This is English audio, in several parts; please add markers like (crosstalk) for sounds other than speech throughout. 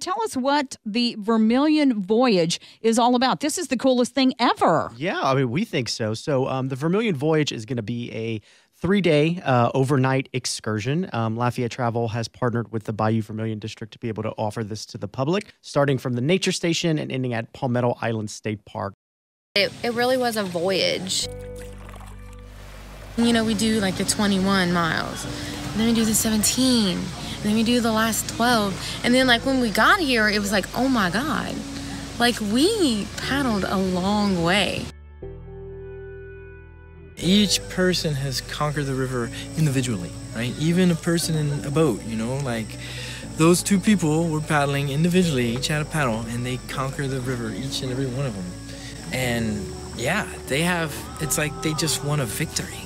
Tell us what the Vermilion Voyage is all about. This is the coolest thing ever. Yeah, I mean, we think so. So, um, the Vermilion Voyage is going to be a three day uh, overnight excursion. Um, Lafayette Travel has partnered with the Bayou Vermilion District to be able to offer this to the public, starting from the nature station and ending at Palmetto Island State Park. It, it really was a voyage. You know, we do like the 21 miles, and then we do the 17, and then we do the last 12. And then, like, when we got here, it was like, oh my God, like, we paddled a long way. Each person has conquered the river individually, right? Even a person in a boat, you know, like those two people were paddling individually, each had a paddle, and they conquered the river, each and every one of them. And yeah, they have, it's like they just won a victory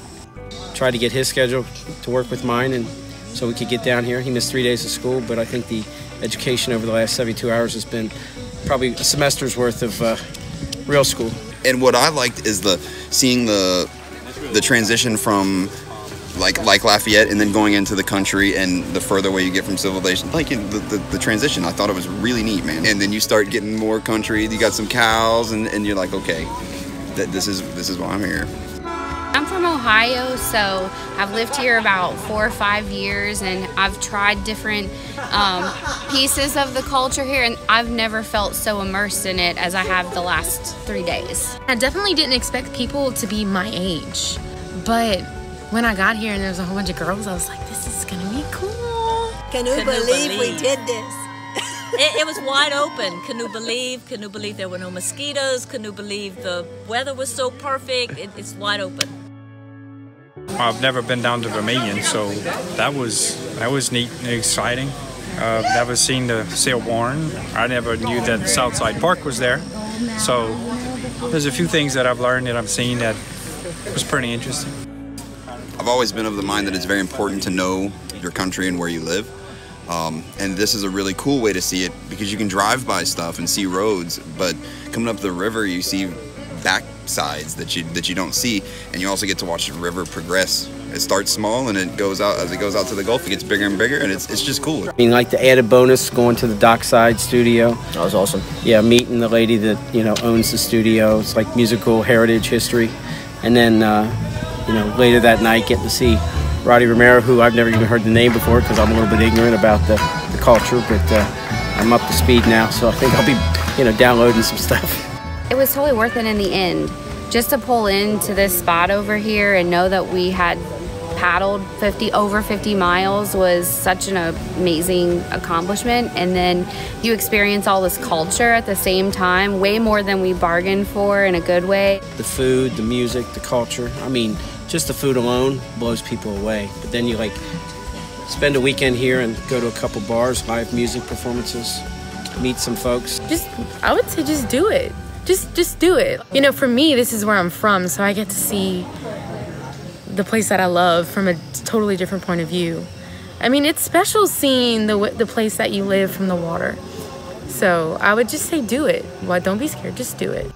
tried to get his schedule to work with mine, and so we could get down here. He missed three days of school, but I think the education over the last 72 hours has been probably a semester's worth of uh, real school. And what I liked is the seeing the the transition from like like Lafayette and then going into the country and the further away you get from civilization like the, the, the, transition I thought it was really neat man and then you start getting more country you got some cows and, and you're like okay th- this is this is why I'm here I'm from Ohio, so I've lived here about four or five years, and I've tried different um, pieces of the culture here, and I've never felt so immersed in it as I have the last three days. I definitely didn't expect people to be my age, but when I got here and there was a whole bunch of girls, I was like, this is gonna be cool. Can you believe, believe we did this? it, it, was wide open. Can you believe? Can you believe there were no mosquitoes? Can you believe the weather was so perfect? It, it's wide open. I've never been down to Vermilion, so that was that was neat and exciting. Uh, never seen the sail barn. I never knew that Southside Park was there. So there's a few things that I've learned that I've seen that was pretty interesting. I've always been of the mind that it's very important to know your country and where you live. Um, and this is a really cool way to see it because you can drive by stuff and see roads, but coming up the river, you see back sides that you that you don't see, and you also get to watch the river progress. It starts small and it goes out as it goes out to the Gulf. It gets bigger and bigger, and it's, it's just cool. I mean, like the added bonus going to the dockside studio. That was awesome. Yeah, meeting the lady that you know owns the studio. It's like musical heritage history, and then uh, you know later that night getting to see Roddy Romero, who I've never even heard the name before because I'm a little bit ignorant about the, the culture, but uh, I'm up to speed now, so I think I'll be you know downloading some stuff. (laughs) It was totally worth it in the end. Just to pull into this spot over here and know that we had paddled 50 over 50 miles was such an amazing accomplishment. And then you experience all this culture at the same time way more than we bargained for in a good way. The food the music the culture. I mean just the food alone blows people away. But then you like spend a weekend here and go to a couple bars live music performances meet some folks. Just i would say just do it just just do it. You know, for me, this is where I'm from, so I get to see the place that I love from a totally different point of view. I mean, it's special seeing the the place that you live from the water. So I would just say do it. Well, don't be scared, just do it.